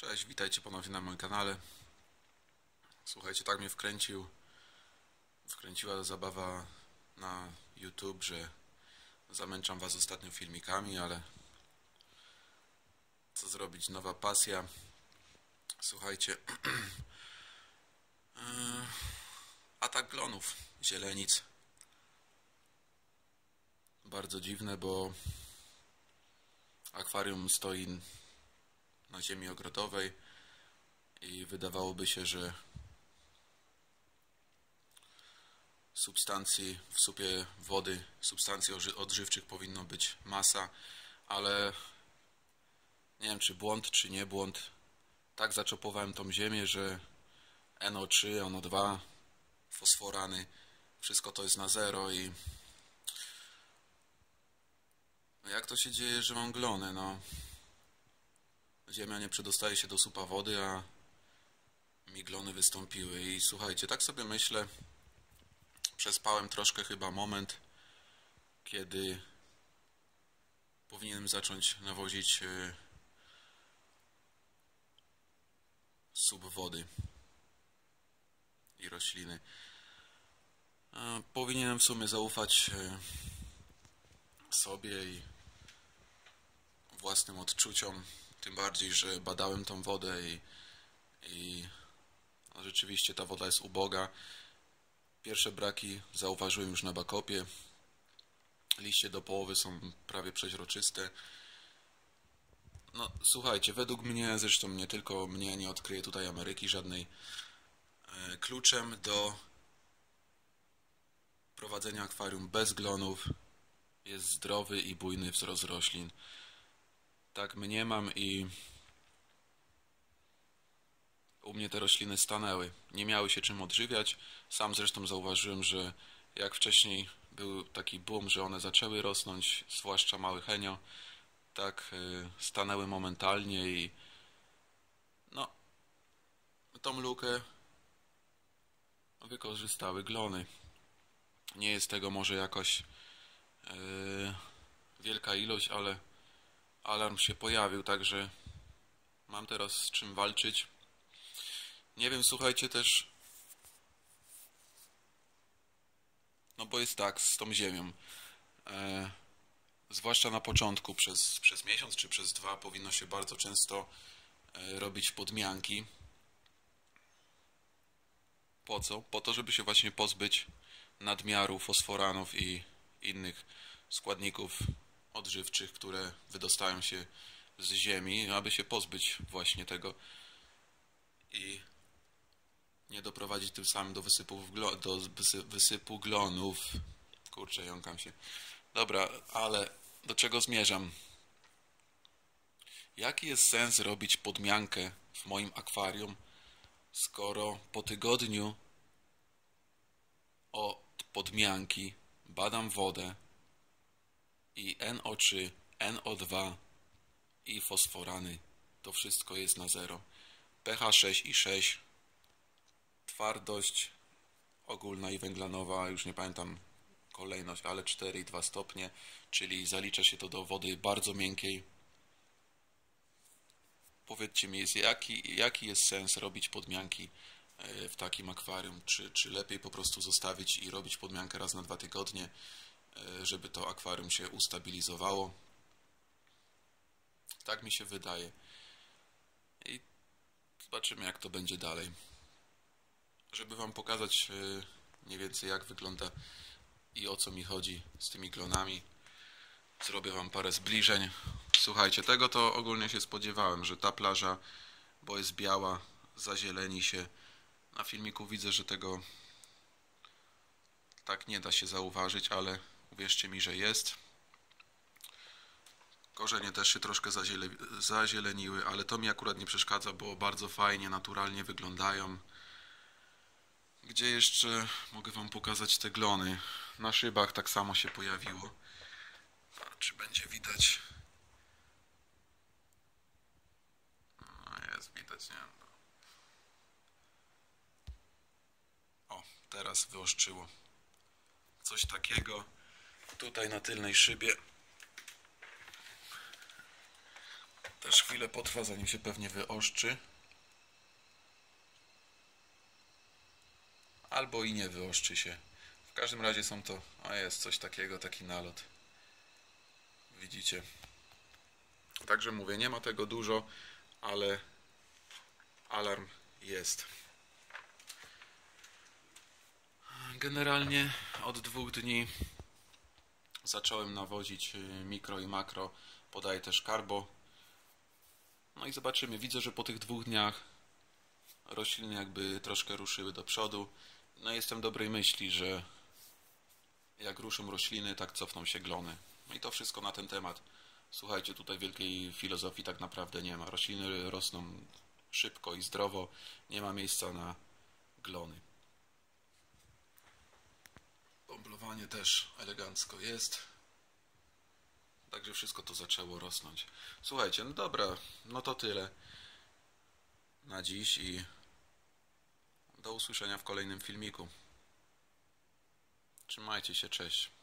Cześć, witajcie ponownie na moim kanale. Słuchajcie, tak mnie wkręcił, wkręciła zabawa na YouTube, że zamęczam was ostatnio filmikami, ale co zrobić, nowa pasja. Słuchajcie, Eee, atak glonów, zielenic. Bardzo dziwne, bo akwarium stoi na ziemi ogrodowej i wydawałoby się, że substancji w supie wody, substancji odżywczych powinno być masa, ale nie wiem czy błąd, czy nie błąd. Tak zaczopowałem tą ziemię, że NO3, NO2, fosforany, wszystko to jest na zero i no jak to się dzieje, że mam glony, no Ziemia nie przedostaje się do supa wody, a miglony wystąpiły. I słuchajcie, tak sobie myślę, przespałem troszkę chyba moment, kiedy powinienem zacząć nawozić e, sub wody i rośliny. A Powinienem w sumie zaufać e, sobie i własnym odczuciom. Tym bardziej, że badałem tą wodę i, i no, rzeczywiście ta woda jest uboga. Pierwsze braki zauważyłem już na bakopie. Liście do połowy są prawie przeźroczyste. No słuchajcie, według mnie, zresztą nie tylko mnie, nie odkryje tutaj Ameryki żadnej, e, kluczem do prowadzenia akwarium bez glonów jest zdrowy i bujny wzrost roślin. Tak mniemam i u mnie te rośliny stanęły. Nie miały się czym odżywiać. Sam zresztą zauważyłem, że jak wcześniej był taki boom, że one zaczęły rosnąć, zwłaszcza mały henio, tak y, stanęły momentalnie i no tą lukę wykorzystały glony. Nie jest tego może jakoś yy, wielka ilość, ale alarm się pojawił, także mam teraz z czym walczyć. Nie wiem, słuchajcie też. No bo jest tak z tą ziemią. E, zwłaszcza na początku, przez, przez miesiąc czy przez dwa, powinno się bardzo często e, robić podmianki. Po co? Po to, żeby się właśnie pozbyć nadmiaru fosforanów i innych składników odżywczych, które wydostają się z ziemi, aby się pozbyć właśnie tego i nie doprowadzić tym samym do do wysy- wysypu glonów. Kurczę, jąkam się. Dobra, ale do czego zmierzam? Jaki jest sens robić podmiankę w moim akwarium, skoro po tygodniu od podmianki badam wodę, i NO3, NO2 i fosforany. To wszystko jest na zero. pH 6 i 6. Twardość ogólna i węglanowa, już nie pamiętam kolejność, ale 4,2 stopnie, czyli zalicza się to do wody bardzo miękkiej. Powiedzcie mi, jest, jaki, jaki jest sens robić podmianki e, w takim akwarium? Czy, czy lepiej po prostu zostawić i robić podmiankę raz na dwa tygodnie? E, żeby to akwarium się ustabilizowało. Tak mi się wydaje. I zobaczymy, jak to będzie dalej. Żeby Wam pokazać e, mniej więcej, jak wygląda i o co mi chodzi z tymi klonami, zrobię Wam parę zbliżeń. Słuchajcie, tego to ogólnie się spodziewałem, że ta plaża, bo jest biała, zazieleni się. Na filmiku widzę, że tego tak nie da się zauważyć, ale Uwierzcie mi, że jest. Korzenie też się troszkę zaziele, zazieleniły, ale to mi akurat nie przeszkadza, bo bardzo fajnie, naturalnie wyglądają. Gdzie jeszcze mogę Wam pokazać te glony? Na szybach tak samo się pojawiło. A, czy będzie widać? No, jest widać, nie? O, teraz wyostrzyło. Coś takiego tutaj na tylnej szybie Też chwilę potrwa, zanim się pewnie wyoszczy. Albo i nie wyoszczy się. W każdym razie są to... A jest coś takiego, taki nalot. Widzicie. Także mówię, nie ma tego dużo, ale alarm jest. Generalnie od dwóch dni zacząłem nawozić y, mikro i makro. Podaję też karbo. No i zobaczymy. Widzę, że po tych dwóch dniach rośliny jakby troszkę ruszyły do przodu. No jestem dobrej myśli, że jak ruszą rośliny, tak cofną się glony. No i to wszystko na ten temat. Słuchajcie, tutaj wielkiej filozofii tak naprawdę nie ma. Rośliny rosną szybko i zdrowo. Nie ma miejsca na glony. Bomblowanie też elegancko jest. Także wszystko to zaczęło rosnąć. Słuchajcie, no dobra, no to tyle na dziś i do usłyszenia w kolejnym filmiku. Trzymajcie się, cześć.